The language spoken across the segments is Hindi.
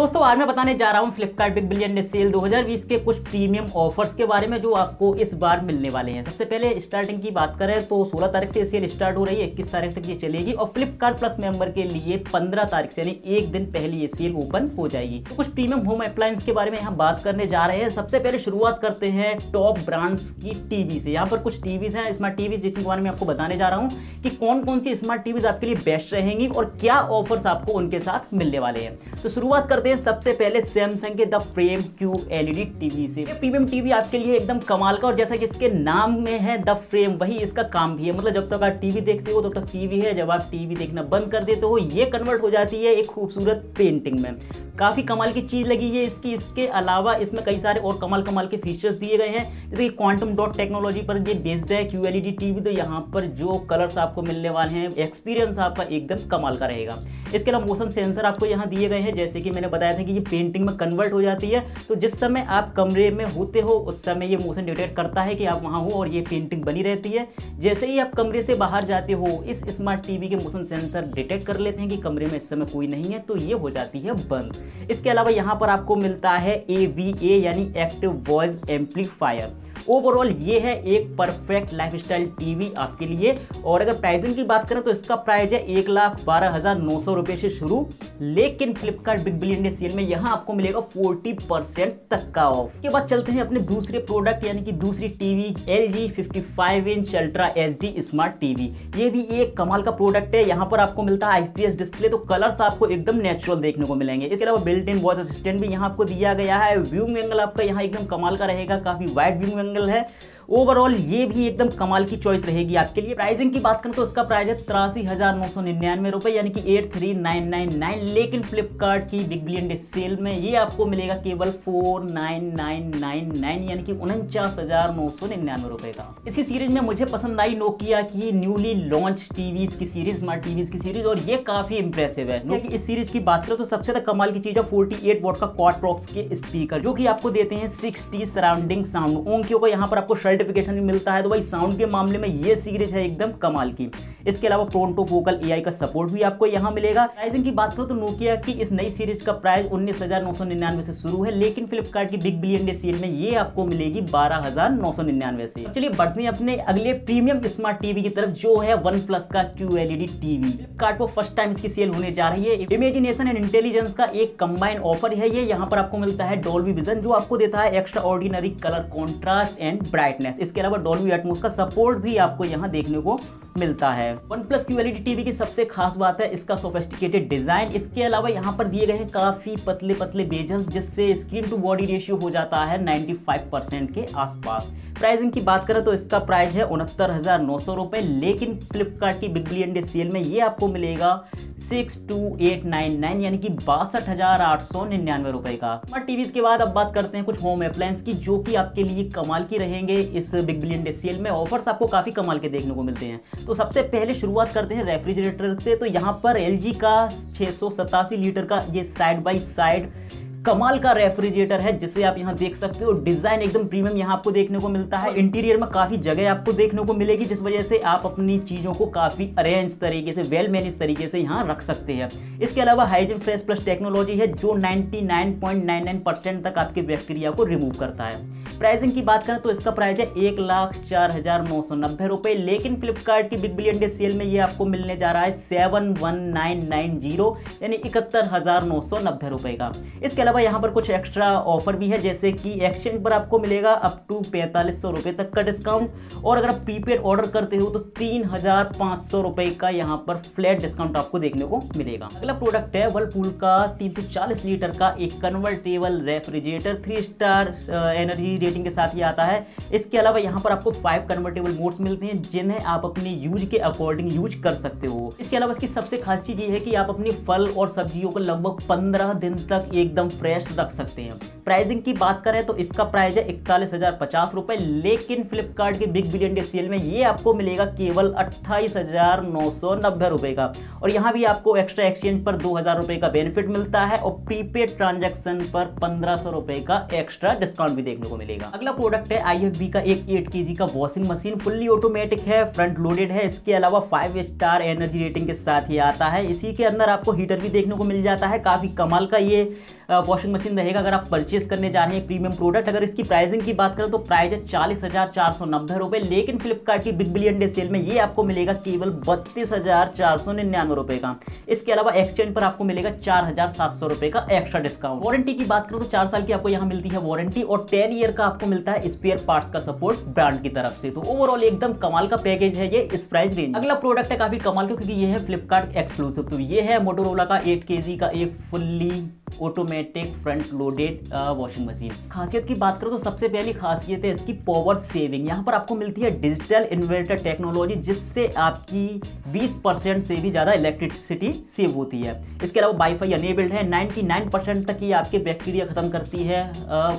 दोस्तों, आज मैं बताने जा रहा हूँ Flipkart big billion day sale 2020 के कुछ प्रीमियम ऑफर्स के बारे में जो आपको इस बार मिलने वाले हैं। सबसे पहले स्टार्टिंग की बात करें तो 16 तारीख से सेल स्टार्ट हो रही है 21 तारीख तक ये चलेगी और फ्लिपकार्ट प्लस मेंबर के लिए 15 तारीख से यानी एक दिन पहले ये सेल ओपन हो जाएगी। तो कुछ प्रीमियम होम अप्लायंस के बारे में यहाँ बात करने जा रहे हैं। सबसे पहले शुरुआत करते हैं टॉप ब्रांड्स की टीवी से। यहाँ पर कुछ टीवीज हैं स्मार्ट टीवी जिनके बारे में आपको बताने जा रहा हूँ कि कौन कौन सी स्मार्ट टीवीज आपके लिए बेस्ट रहेंगी और क्या ऑफर्स आपको उनके साथ मिलने वाले हैं। तो शुरुआत करते हैं सबसे पहले सैमसंग के the frame Q LED TV से। प्रीमियम टीवी आपके लिए एकदम कमाल का, और जैसा कि इसके नाम में है द फ्रेम वही इसका काम भी है। मतलब जब तक आप टीवी देखते हो, तब तक टीवी है, जब आप टीवी देखना बंद कर देते हो, ये कन्वर्ट हो जाती है एक खूबसूरत पेंटिंग में। काफ़ी कमाल की चीज़ लगी है इसकी। इसके अलावा इसमें कई सारे और कमाल कमाल के फीचर्स दिए गए हैं। जैसे कि क्वांटम डॉट टेक्नोलॉजी पर ये बेस्ड है क्यू एल टीवी तो यहाँ पर जो कलर्स आपको मिलने वाले हैं एक्सपीरियंस आपका एकदम कमाल का रहेगा। इसके अलावा मोशन सेंसर आपको यहाँ दिए गए हैं, जैसे कि मैंने बताया था कि ये पेंटिंग में कन्वर्ट हो जाती है। तो जिस समय आप कमरे में होते हो, उस समय ये मोशन डिटेक्ट करता है कि आप वहाँ हो और ये पेंटिंग बनी रहती है। जैसे ही आप कमरे से बाहर जाते हो, इस स्मार्ट टीवी के मोशन सेंसर डिटेक्ट कर लेते हैं कि कमरे में इस समय कोई नहीं है तो ये हो जाती है बंद। इसके अलावा यहाँ पर आपको मिलता है ए यानी एक्टिव वॉइस एम्पलीफायर ओवरऑल ये है एक परफेक्ट लाइफ स्टाइल टीवी आपके लिए। और अगर प्राइसिंग की बात करें तो इसका प्राइस है एक लाख बारह हज़ार नौ सौ रुपए से शुरू। लेकिन Flipkart big billion day sale में यहाँ आपको मिलेगा फोर्टी परसेंट तक का ऑफ़ इसके बाद चलते हैं अपने दूसरे प्रोडक्ट यानी कि दूसरी TV L G fifty five inch ultra H D smart TV ये भी एक कमाल का प्रोडक्ट है। यहाँ पर आपको मिलता है आईपीएस डिस्प्ले तो कलर्स आपको एकदम नेचुरल देखने को मिलेंगे। इसके अलावा बिल्ट इन वॉइस असिस्टेंट भी यहाँ आपको दिया गया है। व्यू एंगल आपका यहाँ एकदम कमाल का रहेगा। काफ़ी वाइड व्यू एंगल है। ओवरऑल ये भी एकदम कमाल की चॉइस रहेगी आपके लिए। प्राइसिंग की बात करें तो इसका प्राइस है तिरासी हज़ार नौ सौ निन्यानवे रुपए, यानी कि eight three nine nine nine. लेकिन फ्लिपकार्ट की बिग बिलियन डे सेल में ये आपको मिलेगा केवल four nine nine nine nine, यानी कि उनचास हज़ार नौ सौ निन्यानवे रुपए का। इसी सीरीज़ में मुझे पसंद आई नोकिया की न्यूली लॉन्च टीवीज की सीरीज़ स्मार्ट टीवीज की सीरीज़ और ये काफ़ी इंप्रेसिव है। नोकिया इस सीरीज़ की बात करें तो सबसे ज़्यादा कमाल की चीज़ है फोर्टी एट वोट का क्वाड के स्पीकर जो कि आपको देते हैं सिक्सटी सराउंडिंग साउंड ओंकियों को यहाँ पर आपको सर्टिफिकेशन भी मिलता है तो भाई साउंड के मामले में ये सीरीज़ है एकदम कमाल की। इसके अलावा प्रोन्टो फोकल ए का सपोर्ट भी आपको यहाँ मिलेगा। प्राइसिंग की बात करो तो नोकिया की इस नई सीरीज़ का प्राइस उन्नीस सौ शुरू है, लेकिन फ्लिपकार्ट की बिग बिलियन डे सेल में ये आपको मिलेगी बारह सौ चलिए बढ़ते हैं अपने अगले प्रीमियम स्मार्ट टीवी की तरफ़, जो है वन प्लस का क्यू एलईडी टीवी फ्लिपकार्ट पर फ़र्स्ट टाइम इसकी सेल होने जा रही है। इमेजिनेशन एंड इंटेलिजेंस का एक कंबाइन ऑफ़र है ये। यहाँ पर आपको मिलता है डॉल्बी विजन जो आपको देता है extraordinary colour contrast and brightness इसके अलावा डॉल्बी एटमोस का सपोर्ट भी आपको यहाँ देखने को मिलता है। OnePlus Q LED TV की सबसे खास बात है इसका सोफेस्टिकेटेड डिज़ाइन इसके अलावा यहाँ पर दिए गए हैं काफ़ी पतले पतले बेजल्स जिससे स्क्रीन टू बॉडी रेशियो हो जाता है 95 परसेंट के आसपास। प्राइसिंग की बात करें तो इसका प्राइस है उनहत्तर हज़ार नौ सौ रुपए, लेकिन फ्लिपकार्ट की बिग बिलियन डे सेल में ये आपको मिलेगा six two eight nine nine यानी कि बासठ हज़ार आठ सौ निन्यानवे रुपए का। स्मार्ट टीवी के बाद अब बात करते हैं कुछ होम अप्लायंस की, जो कि आपके लिए कमाल की रहेंगे। इस बिग बिलियन डे सेल में ऑफर्स आपको काफ़ी कमाल के देखने को मिलते हैं। तो सबसे पहले शुरुआत करते हैं रेफ्रिजरेटर से। तो यहाँ पर एलजी का छः सौ सतासी लीटर का ये साइड बाई साइड कमाल का रेफ्रिजरेटर है, जिसे आप यहाँ देख सकते हो। डिज़ाइन एकदम प्रीमियम यहाँ आपको देखने को मिलता है। इंटीरियर में काफ़ी जगह आपको देखने को मिलेगी, जिस वजह से आप अपनी चीज़ों को काफ़ी अरेंज तरीके से वेल मैनेज तरीके से यहाँ रख सकते हैं। इसके अलावा हाइजिन फ्रेश प्लस टेक्नोलॉजी है, जो 99.99 परसेंट तक आपके बैक्टीरिया को रिमूव करता है। प्राइसिंग की बात करें तो इसका प्राइस है एक लाख चार हज़ार नौ सौ नब्बे रुपए, लेकिन फ्लिपकार्ट की बिग बिलियन डे सेल में ये आपको मिलने जा रहा है seven one nine nine zero यानी इकहत्तर हज़ार नौ सौ नब्बे रुपए का। इसके अलावा यहाँ पर कुछ एक्स्ट्रा ऑफ़र भी है, जैसे कि एक्सचेंज पर आपको मिलेगा अप टू पैंतालीस सौ रुपए तक का डिस्काउंट और अगर आप प्रीपेड ऑर्डर करते हो तो तीन हज़ार पाँच सौ रुपए का यहाँ पर फ्लैट डिस्काउंट आपको देखने को मिलेगा। अगला प्रोडक्ट है वर्लपूल का तीन सौ चालीस लीटर का एक convertible refrigerator three star energy rating के साथ ये आता है। इसके अलावा यहाँ पर आपको फाइव कन्वर्टेबल मोड्स मिलते हैं, जिन्हें आप अपने यूज़ के अकॉर्डिंग यूज़ कर सकते हो। इसके अलावा इसकी सबसे खास चीज़ ये है कि आप अपनी फल और सब्जियों को लगभग पंद्रह दिन तक एकदम फ्रेश रख सकते हैं। प्राइसिंग की बात करें तो इसका प्राइस है इकतालीस हज़ार पचास रुपए, लेकिन फ्लिपकार्ट के बिग बिलियन डे सेल में ये आपको मिलेगा केवल अट्ठाईस हज़ार नौ सौ नब्बे रुपए का। और यहाँ भी आपको एक्स्ट्रा एक्सचेंज पर दो हज़ार रुपए का बेनिफिट मिलता है और प्रीपेड ट्रांजेक्शन पर पंद्रह सौ रुपए का एक्स्ट्रा डिस्काउंट भी देखने को मिलेगा। अगला प्रोडक्ट है आई एफ़ बी का, एक एट के जी का वॉशिंग मशीन फुल्ली ऑटोमेटिक है फ्रंट लोडेड है। इसके अलावा फाइव स्टार एनर्जी रेटिंग के साथ ही आता है। इसी के अंदर आपको हीटर भी देखने को मिल जाता है। काफ़ी कमाल का ये वॉशिंग मशीन रहेगा। अगर आप परचेस करने जा रहे हैं प्रीमियम प्रोडक्ट अगर इसकी प्राइसिंग की बात करें तो प्राइस है चालीस हज़ार चार सौ नब्बे रुपए। लेकिन फ्लिपकार्ट की बिग बिलियन डे सेल में ये आपको मिलेगा केवल बत्तीस हज़ार चार सौ निन्यानवे रुपए का। इसके अलावा एक्सचेंज पर आपको मिलेगा चार हज़ार सात सौ रुपए का एक्स्ट्रा डिस्काउंट वारंटी की बात करूँ तो चार साल की आपको यहाँ मिलती है वारंटी और टेन ईयर का आपको मिलता है स्पेयर पार्ट्स का सपोर्ट ब्रांड की तरफ़ से। तो ओवरऑल एकदम कमाल का पैकेज है ये इस प्राइस रेंज अगला प्रोडक्ट है काफ़ी कमाल का क्योंकि ये है फ्लिपकार्ट एक्सक्लूसिव तो ये है मोटोरोला का एट के का एक fully automatic front loaded washing machine खासियत की बात करो तो सबसे पहली खासियत है इसकी पावर सेविंग यहाँ पर आपको मिलती है डिजिटल इन्वर्टर टेक्नोलॉजी जिससे आपकी 20 परसेंट से भी ज़्यादा इलेक्ट्रिसिटी सेव होती है। इसके अलावा वाईफाई अनेबल्ड है 99 परसेंट तक ये आपके बैक्टीरिया खत्म करती है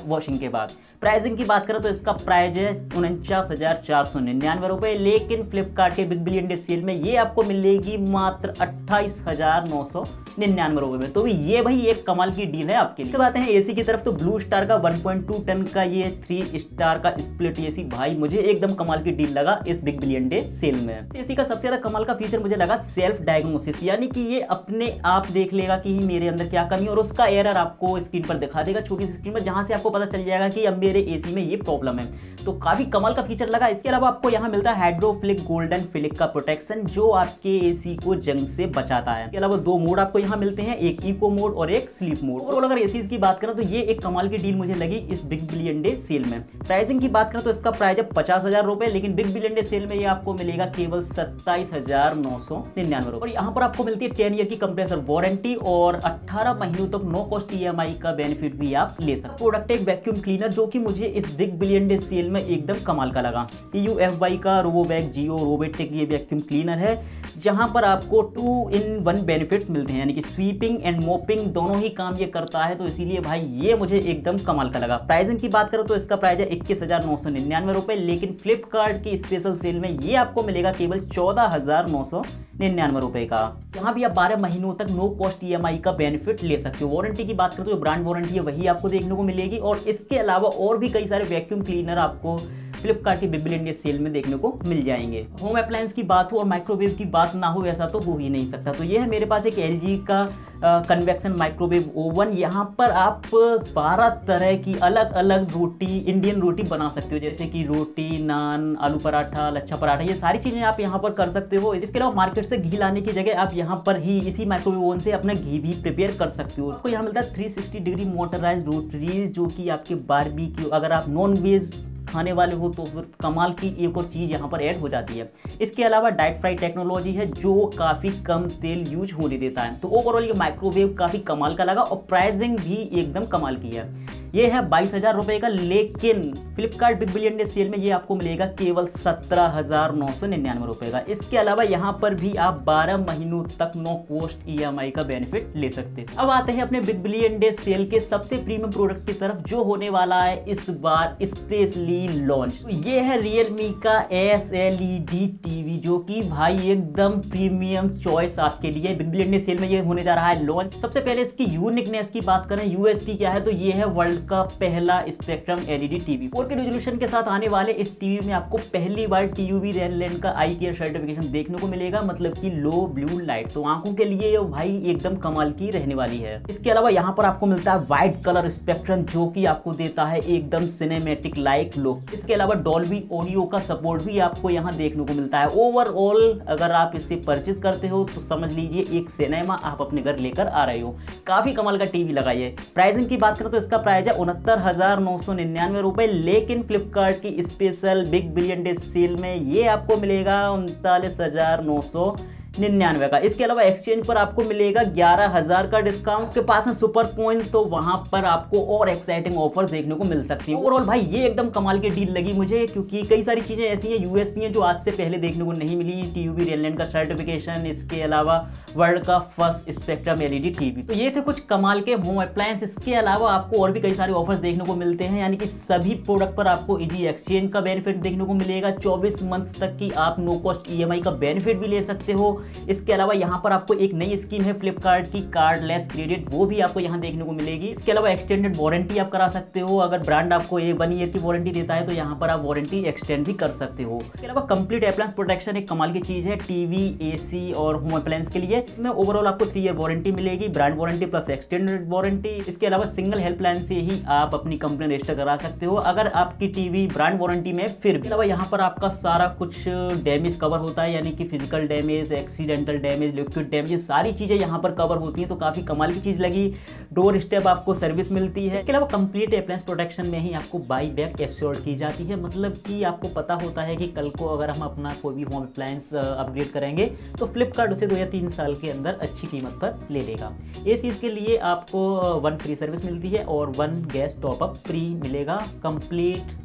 वॉशिंग के बाद। प्राइसिंग की बात करें तो इसका प्राइस है उनचास हज़ार चार सौ निन्यानवे रुपए। लेकिन फ्लिपकार्ट के बिग बिलियन डे सेल में ये आपको मिलेगी मात्र अट्ठाईस हज़ार नौ सौ निन्यानवे रुपए में। तो भी ये भाई एक कमाल की डील है आपके लिए। बात है एसी की तरफ़ तो ब्लू स्टार का 1.2 टन का ये थ्री स्टार का स्प्लिट एसी भाई मुझे एकदम कमाल की डील लगा इस बिग बिलियन डे सेल में। एसी का सबसे ज़्यादा कमाल का फीचर मुझे लगा सेल्फ डायग्नोसिस, यानी कि ये अपने आप देख लेगा कि मेरे अंदर क्या कमी और उसका एरर आपको स्क्रीन पर दिखा देगा छोटी स्क्रीन पर, जहाँ से आपको पता चल जाएगा कि अब मेरे एसी में ये प्रॉब्लम है। तो काफ़ी कमाल का फीचर लगा। इसके अलावा आपको यहाँ मिलता है हाइड्रोफ्लिक गोल्डन फिलिक का प्रोटेक्शन जो आपके एसी को जंग से बचाता है। इसके अलावा दो मोड आपको यहाँ मिलते हैं, एक इको मोड और एक स्लीप मोड और अगर एसी की बात करें तो ये एक कमाल की डील मुझे लगी इस बिग बिलियन डे सेल में। प्राइसिंग की बात करें तो इसका प्राइस है पचास लेकिन बिग बिलियन डे सेल में ये आपको मिलेगा केवल सत्ताईस हज़ार नौ सौ निन्यानवे और यहाँ पर आपको मिलती है टेन ईयर की कंप्रेसर वारंटी और अट्ठारह महीनों तक नो कॉस्ट ई का बेनिफिट भी आप ले सकते प्रोडक्ट एक वैक्यूम क्लीनर जो कि मुझे इस बिग बिलियन डे सेल में एकदम कमाल का लगा। यू एफ़ वाई का रोबो बैग जियो रोबोटिक ये वैक्यूम क्लीनर है। जहाँ पर आपको टू इन वन बेनिफिट्स मिलते हैं, यानी कि स्वीपिंग एंड मोपिंग दोनों ही काम ये करता है तो इसीलिए भाई ये मुझे एकदम कमाल का लगा। प्राइसिंग की बात करो तो इसका प्राइस है इक्कीस हज़ार नौ सौ निन्यानवे रुपए, लेकिन फ्लिपकार्ट की स्पेशल सेल में ये आपको मिलेगा केवल चौदह हज़ार नौ सौ निन्यानवे रुपए का। यहाँ भी आप बारह महीनों तक नो कॉस्ट ई का बेनिफिट ले सकते हो। वारंटी की बात करें तो ब्रांड वारंटी है, वही आपको देखने को मिलेगी, और इसके अलावा और भी कई सारे वैक्यूम क्लीनर आपको फ्लिपकार्ट की बिग इंडिया सेल में देखने को मिल जाएँगे। होम अप्लायंस की बात हो और माइक्रोवेव की बात ना हो, ऐसा तो हो ही नहीं सकता। तो ये है मेरे पास एक एलजी का कन्वेक्शन माइक्रोवेव ओवन यहाँ पर आप 12 तरह की अलग अलग रोटी इंडियन रोटी बना सकते हो, जैसे कि रोटी, नान, आलू पराठा, लच्छा पराठा, ये सारी चीज़ें आप यहाँ पर कर सकते हो। इसके अलावा मार्केट से घी लाने की जगह आप यहाँ पर ही इसी माइक्रोवेव ओवन से अपना घी भी प्रिपेयर कर सकते हो। आपको यहाँ मिलता है थ्री डिग्री मोटराइज रोटरीज जो कि आपके बारबी अगर आप नॉन वेज खाने वाले हो तो फिर कमाल की एक और चीज़ यहाँ पर ऐड हो जाती है। इसके अलावा डाइट फ्राई टेक्नोलॉजी है जो काफ़ी कम तेल यूज़ होने देता है। तो ओवरऑल ये माइक्रोवेव काफ़ी कमाल का लगा और प्राइजिंग भी एकदम कमाल की है। ये है बाईस हज़ार रुपए का, लेकिन Flipkart big billion day sale में ये आपको मिलेगा केवल सत्रह हज़ार नौ सौ निन्यानवे रुपए का। इसके अलावा यहाँ पर भी आप बारह महीनों तक नो कोस्ट ई का बेनिफिट ले सकते हैं। अब आते हैं अपने बिग बिलियन डे सेल के सबसे प्रीमियम प्रोडक्ट की तरफ़, जो होने वाला है इस बार स्पेशली लॉन्च तो ये है रियलमी का S L E D TV जो कि भाई एकदम प्रीमियम चॉइस आपके लिए बिग बिलियन डे सेल में ये होने जा रहा है लॉन्च सबसे पहले इसकी यूनिकनेस की बात करें यूएसपी क्या है? तो ये है वर्ल्ड का पहला spectrum LED TV four K resolution के साथ आने वाले इस टीवी में आपको पहली बार टीयूवी रेनलैंड का आई केयर सर्टिफिकेशन देखने को मिलेगा मतलब कि लो ब्लू लाइट। तो आँखों के लिए भाई एकदम कमाल की रहने वाली है। इसके अलावा यहाँ पर आपको मिलता है व्हाइट कलर स्पेक्ट्रम जो कि आपको देता है एकदम सिनेमेटिक लाइक लुक इसके अलावा डॉल्बी ऑडियो का सपोर्ट भी आपको यहाँ देखने को मिलता है। ओवरऑल अगर आप इसे परचेज करते हो तो समझ लीजिए एक सिनेमा आप अपने घर लेकर आ रहे हो। काफ़ी कमाल का टीवी लगाइए प्राइसिंग की बात करें तो इसका प्राइस उनहत्तर हज़ार नौ सौ निन्यानवे रुपए, लेकिन फ्लिपकार्ट की special big billion day sale में ये आपको मिलेगा उनतालीस हज़ार नौ सौ निन्यानवे का। इसके अलावा एक्सचेंज पर आपको मिलेगा ग्यारह हज़ार का डिस्काउंट के पास है सुपर पॉइंट तो वहाँ पर आपको और एक्साइटिंग ऑफ़र देखने को मिल सकती है। ओवरऑल भाई, ये एकदम कमाल की डील लगी मुझे, क्योंकि कई सारी चीज़ें ऐसी हैं यूएसपी हैं, जो आज से पहले देखने को नहीं मिली। टी यू रेलैंड का सर्टिफिकेशन इसके अलावा वर्ल्ड का फ़र्स्ट स्पेक्ट्रम एलईडी टीवी तो ये थे कुछ कमाल के होम अप्लायंस इसके अलावा आपको और भी कई सारे ऑफर्स देखने को मिलते हैं, यानी कि सभी प्रोडक्ट पर आपको इजी एक्सचेंज का बेनिफिट देखने को मिलेगा। चौबीस मंथ तक की आप नो कॉस्ट ई का बेनिफिट भी ले सकते हो। इसके अलावा यहाँ पर आपको एक नई स्कीम है फ्लिपकार्ट की, कार्डलेस क्रेडिट, वो भी आपको यहाँ देखने को मिलेगी। इसके अलावा एक्सटेंडेड वारंटी आप करा सकते हो, अगर ब्रांड आपको एक वन ईयर की वारंटी देता है तो यहाँ पर आप वारंटी एक्सटेंड भी कर सकते हो। इसके अलावा कंप्लीट अप्लायंस प्रोटेक्शन एक कमाल की चीज़ है, टीवी, एसी और होम अप्लायंस के लिए। इसमें ओवरऑल आपको थ्री ईयर वारंटी मिलेगी brand warranty plus extended warranty इसके अलावा सिंगल हेल्पलाइन से ही आप अपनी कंप्लेन रजिस्टर करा सकते हो, अगर आपकी टीवी ब्रांड वारंटी में फिर भी। अलावा यहाँ पर आपका सारा कुछ डैमेज कवर होता है, यानी कि physical damage accidental damage liquid damage सारी चीज़ें यहाँ पर कवर होती हैं तो काफ़ी कमाल की चीज़ लगी। डोर स्टेप आपको सर्विस मिलती है। इसके अलावा कंप्लीट अप्लायंस प्रोटेक्शन में ही आपको बाई बैक एश्योर्ड की जाती है। मतलब कि आपको पता होता है कि कल को अगर हम अपना कोई भी होम अप्लायंस अपग्रेड करेंगे तो फ्लिपकार्ट उसे दो या तीन साल के अंदर अच्छी कीमत पर ले लेगा। इस चीज़ के लिए आपको वन फ्री सर्विस मिलती है और one gas top up free मिलेगा। कंप्लीट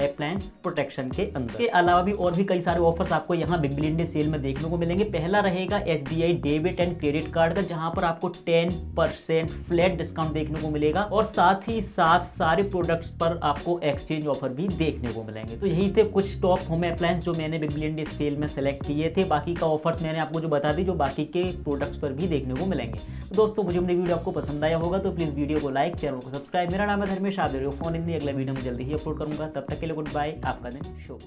अप्लायंस प्रोटेक्शन के अंदर। के अलावा भी और भी कई सारे ऑफर्स आपको यहाँ बिग बिलियन डे सेल में देखने को मिलेंगे। पहला रहेगा SBI debit and credit card का, जहाँ पर आपको 10 परसेंट फ्लैट डिस्काउंट देखने को मिलेगा और साथ ही साथ सारे प्रोडक्ट्स पर आपको एक्सचेंज ऑफ़र भी देखने को मिलेंगे। तो यही थे कुछ टॉप होम अप्लायंस जो मैंने बिग बिलियन डे सेल में सेलेक्ट किए थे। बाकी का ऑफर्स मैंने आपको जो बता दी, जो बाकी के प्रोडक्ट्स पर भी देखने को मिलेंगे। तो दोस्तों, मुझे मेरी वीडियो आपको पसंद आया होगा तो प्लीज़ वीडियो को लाइक चैनल को सब्सक्राइब मेरा नाम है धर्मेश, आप फ़ोन हिंदी अगला वीडियो में जल्दी ही अपलोड करूँगा। तब तक के गुड बाय आपका दिन शुभ